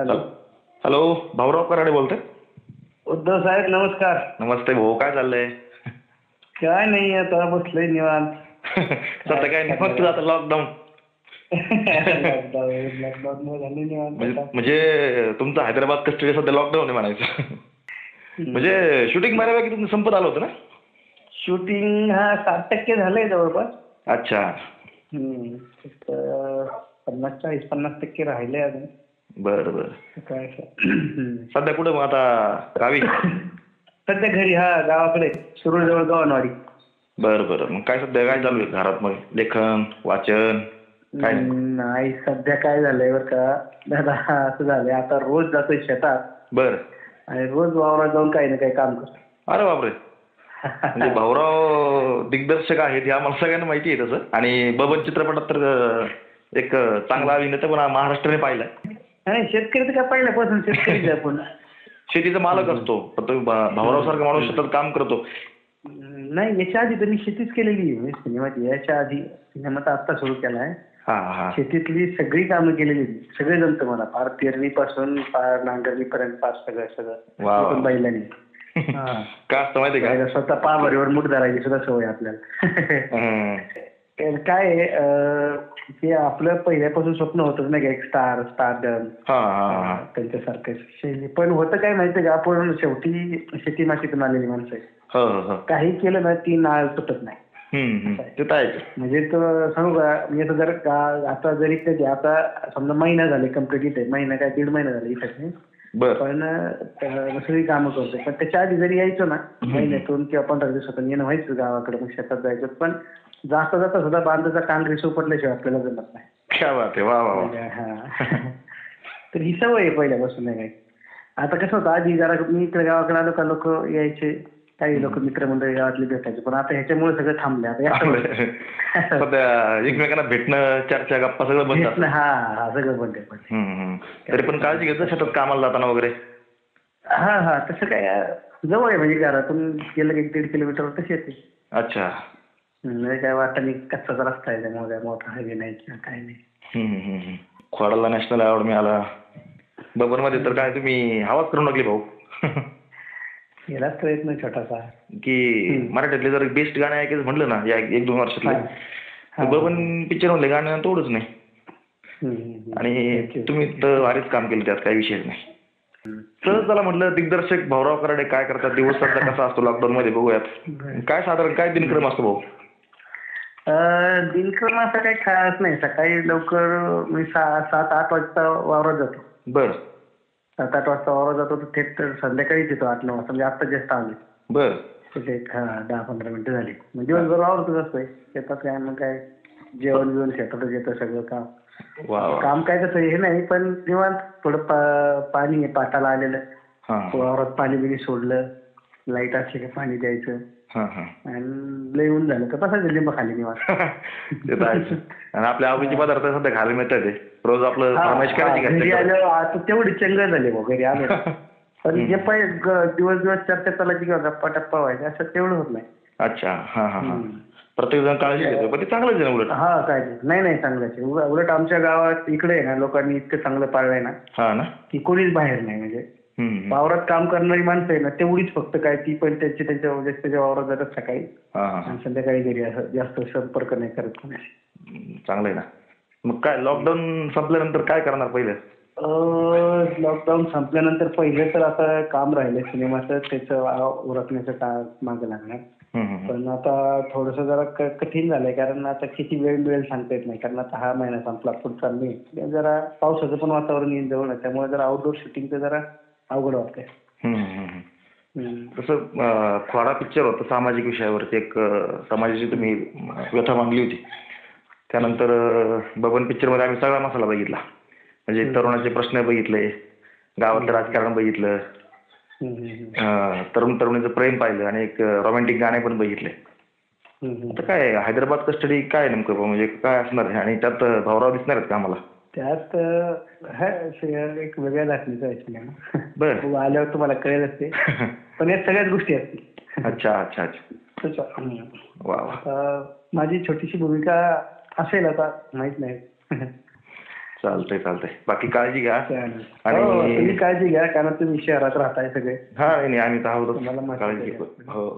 Hello. Hello Bhaurao Karade बोलतोय. उद्धव साहेब नमस्कार. नमस्ते भाऊ काय चाललंय? काय नाही आता बसलोय निवांत. सध्या काय निवांत आता लॉकडाऊन लॉकडाऊन लॉकडाऊन मुळे झाले निवांत म्हणजे आता. म्हणजे तुमचं हैदराबाद कस्टडी सध्या लॉकडाऊन आहे म्हणायचं. म्हणजे शूटिंग बऱ्यापैकी तुमचं संपत आलं होतं ना? शूटिंग हा साठ टक्के झालंय जवळपास. अच्छा. हम्म. फक्त पन्नास चाळीस पन्नास टक्के राहिले अजून. बरं बरं. काय असं. सध्या कुठं मग आता गावी? सध्या घरी हा गावाकडे सुरूजवळ गव्हाणवाडी बरं बरं. मग काय सध्या काय चालू आहे घरात मग? लेखन वाचन काय? नाही? सध्या काय झालंय बरं का? दादा असं झालंय आता रोज जातोय शेतात. बरं. आणि रोज वावरात जाऊन काही ना काही काम करतो. अरे बापरे. म्हणजे भाऊराव दिग्दर्शक आहेत हे आम्हाला सगळ्यांना माहिती आहे तसं. आणि बबन चित्रपटात तर अं, एक अं, चांगला अभिनेता पण महाराष्ट्राने पाहिलाय नाही शेतकरी तर काय पहिल्यापासून शेतकरीच आहे आपण शेतीचा मालक असतो. पण तो भाऊराव सारखा माणूस शेतात काम करतो. नाही याच्या आधी त्यांनी शेतीच केलेली आहे सिनेमात याच्या आधी सिनेमात आता सुरू केलाय. हा हा. शेतीतली सगळी कामं केलेली आहेत. सगळे जमतं मला. फार पेरणीपासून फार नांगरणीपर्यंत फार सगळं सगळं. वा, वा. ते पण बैलांनी. हा. काय असतं माहितीये पहिलं स्वतः पाभरीवर मुठ धरायची सुद्धा सवय आहे आपल्याला. का हं. तर काय आहे, अं, ते आपलं पहिल्यापासून स्वप्न होतच नाही का? एक स्टार स्टारडम त्यांच्यासारखं शैली. पण होतं काय माहितीये का? आपण शेवटी शेती मातीतून आलेली माणसं आहे हो हो हो. काही केलं ना ती नाळ तुटत नाही. म्हणजे तो सांगू का? मी आता जर का आता जरी कधी आता समजा महिना झाले कंप्लीट इथे. महिना काय दीड महिना झाले इथे पण सगळी कामं करतो पण त्याच्या आधी जरी यायचो ना महिन्यातून किंवा पंधरा दिवसातून येणं व्हायचं गावाकडे मग शेतात जायचं. पण जाता जाता सुद्धा बांधाचा काँग्रेस उपटल्याशिवाय आपल्याला जमत नाही. क्या बात आहे. वा वा वा. हा. तर ही सवय आहे पहिल्यापासून नाही काही आता कसं होतं आधी जरा मी इकडे गावाकडे आलो का लोक यायचे काही लोक मित्रमंडळी गावातले भेटायचे पण आता ह्याच्यामुळे सगळं थांबले आता या सवयी. सध्या एकमेकांना भेटणं चर्चा गप्पा सगळं बंद भेटणं, हा हा सगळं बंद आहे पण. हम्म, हम्म. तरी पण काळजी घेत जा शेतात कामाला जाताना वगैरे? हा हा. तसं काय अं, जवळ आहे म्हणजे घरातून गेलं की एक दीड किलोमीटर तशी येते. अच्छा. म्हणजे काय वाटतं कच्चाचा रस्ता आहे त्यामुळे काय मोठा हायवे नाही किंवा काय नाही. हम्म, हम्म, हम्म. खोडाला नॅशनल अवॉर्ड मिळाला. बबरमध्ये तर काय तुम्ही हवाच करून टाकली भाऊ. केलाच प्रयत्न छोटासा. की मराठीतले जर बेस्ट गाणे ऐकायचं म्हटलं ना या एक दोन वर्षातले बबन पिक्चर मधले गाणे तोडच नाही. आणि तुम्ही तर भारीच काम केलं त्यात काही विषयच नाही. सहज त्याला म्हटलं दिग्दर्शक भाऊराव कराडे काय करतात दिवस कसा असतो लॉकडाऊन मध्ये बघूयात. काय साधारण काय दिनक्रम असतो भाऊ? दिनक्रम असा काही खास नाही. सकाळी लवकर मी सहा सात आठ वाजता वावरात जातो. बर. सात आठ वाजता वावरात जातो. तर थेट तर संध्याकाळीच येतो आठ नऊ वाजता. म्हणजे आता जास्त आले बर. तिथे एक हा दहा पंधरा मिनिटं झाली. मग दिवसभर वावरतच असतोय. शेतात काय मग काय? जेवण बिवण शेतातच येतं सगळं काम. वा वा. काम काय तसं हे नाही पण निवांत थोडं पा- पाणी आहे पाटाला आलेलं. हा. वावरात पाणी बिणी सोडलं. लाइट असली की पाणी द्यायचं हा हा आणि लय ऊन झालं तर बसायचं लिंब खाली निवांत ते तर आहेच. आणि आपल्या आवडीचे पदार्थ सध्या खायला मिळतात. रोज आपलं फरमाईश करायची घरी आलं आता तेवढी चंगळ झाली भाऊ घरी आलो पण जे ग- दिवस दिवस चर्चा चालायची किंवा गप्पा टप्पा व्हायचा असं तेवढं होत नाही अच्छा हा हा हा. प्रत्येक जण काळजी घेतो पण ते चांगलंच आहे ना उलट हा काय ते. नाही नाही चांगलंच आहे. उलट उलट आमच्या गावात इकडे आहे ना लोकांनी इतकं चांगलं पाळलंय ना हा ना की कोणीच बाहेर नाही म्हणजे. वावरात काम करणारी माणसं आहे ना तेवढीच फक्त काय ती पण त्यांची त्यांच्या त्याच्या वावरात जातात सकाळी. आणि संध्याकाळी घरी असं जास्त संपर्क नाही करत कोणाशी चांगलं आहे ना मग काय लॉकडाऊन संपल्यानंतर काय करणार पहिलं लॉकडाऊन संपल्यानंतर पहिले तर आता काम राहिलं सिनेमाचं त्याचं उरकण्याचं का मागं लागणार. पण आता थोडंसं जरा कठीण झालंय कारण आता किती वेळ मिळेल सांगता येत नाही कारण आता हा महिना संपला पुढचा मे जरा पावसाचं पण वातावरण येईल जवळ. त्यामुळे जरा आउटडोर शूटिंगचं जरा अवघड वाटतंय. तसं खोडा पिक्चर होता सामाजिक विषयावरती एक समाजाची तुम्ही व्यथा मांडली होती. त्यानंतर बबन पिक्चरमध्ये आम्ही सगळा मसाला बघितला. म्हणजे तरुणाचे प्रश्न बघितले गावातलं राजकारण बघितलं तरुण तरुणीचं प्रेम पाहिलं आणि एक रोमॅन्टिक गाणे पण बघितले. आता काय हैदराबाद कस्टडी काय नेमकं? म्हणजे काय असणार आहे? आणि त्यात अं, भाऊराव दिसणार आहेत का आम्हाला? त्यात अं, हा, शे- एक वेगळ्या दाखलीचा आहे सिनेमा. बर. हो, आल्यावर तुम्हाला कळेलच ते पण यात सगळ्याच गोष्टी असतील अच्छा अच्छा अच्छा. माझी छोटीशी भूमिका असेल आता माहीत नाही. चालतंय चालतंय. बाकी काळजी घ्या. आणि- हो, काळजी घ्या कारण तुम्ही शहरात राहताय सगळे. हा नाही आम्ही तर माहिती काळजी. घेतो हो